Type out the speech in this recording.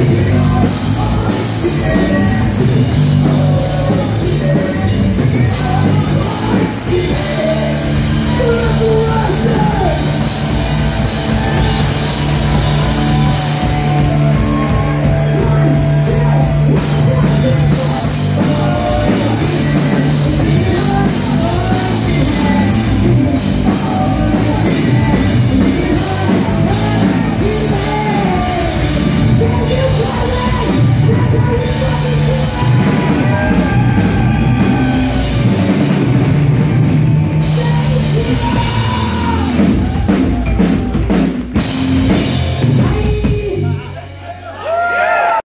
Yeah.